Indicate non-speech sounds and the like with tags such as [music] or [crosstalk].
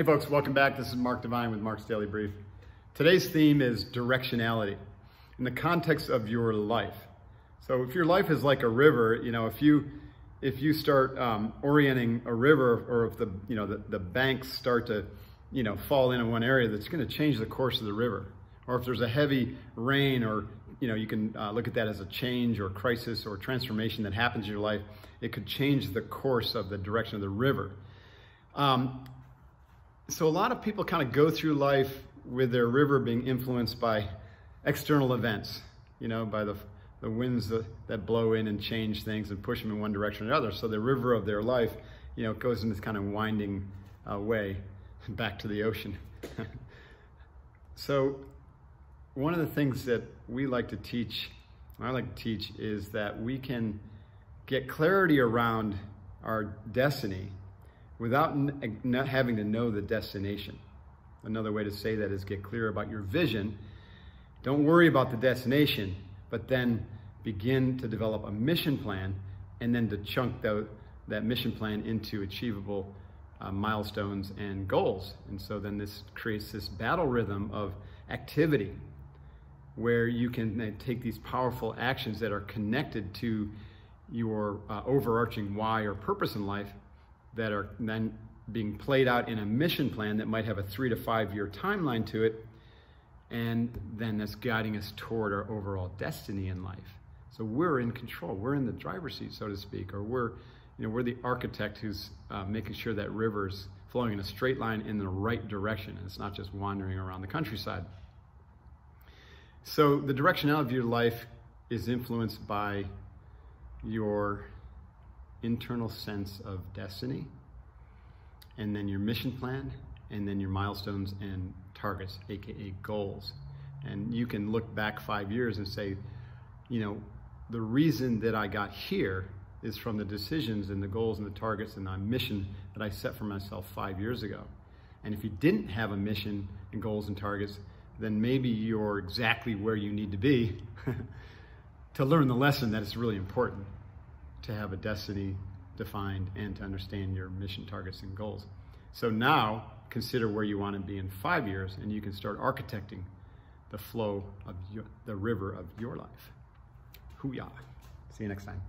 Hey folks, welcome back. This is Mark Divine with Mark's Daily Brief. Today's theme is directionality in the context of your life. So if your life is like a river, you know, if you if you start um, orienting a river or if the you know the, the banks start to you know fall into one area, that's going to change the course of the river. Or if there's a heavy rain or you know, you can uh, look at that as a change or crisis or transformation that happens in your life. It could change the course of the direction of the river. Um, so a lot of people kind of go through life with their river being influenced by external events, you know, by the, the winds that, that blow in and change things and push them in one direction or another. So the river of their life, you know, goes in this kind of winding uh, way [laughs] back to the ocean. [laughs] so one of the things that we like to teach, I like to teach, is that we can get clarity around our destiny without not having to know the destination. Another way to say that is get clear about your vision. Don't worry about the destination, but then begin to develop a mission plan and then to chunk the, that mission plan into achievable uh, milestones and goals. And so then this creates this battle rhythm of activity where you can take these powerful actions that are connected to your uh, overarching why or purpose in life that are then being played out in a mission plan that might have a three to five year timeline to it, and then that's guiding us toward our overall destiny in life. So we're in control. We're in the driver's seat, so to speak, or we're, you know, we're the architect who's uh, making sure that river's flowing in a straight line in the right direction, and it's not just wandering around the countryside. So the directionality of your life is influenced by your internal sense of destiny, and then your mission plan, and then your milestones and targets, aka goals. And you can look back five years and say, you know, the reason that I got here is from the decisions and the goals and the targets and the mission that I set for myself five years ago. And if you didn't have a mission and goals and targets, then maybe you're exactly where you need to be [laughs] to learn the lesson that it's really important to have a destiny defined and to understand your mission targets and goals. So now consider where you want to be in five years and you can start architecting the flow of your, the river of your life. Hooyah. See you next time.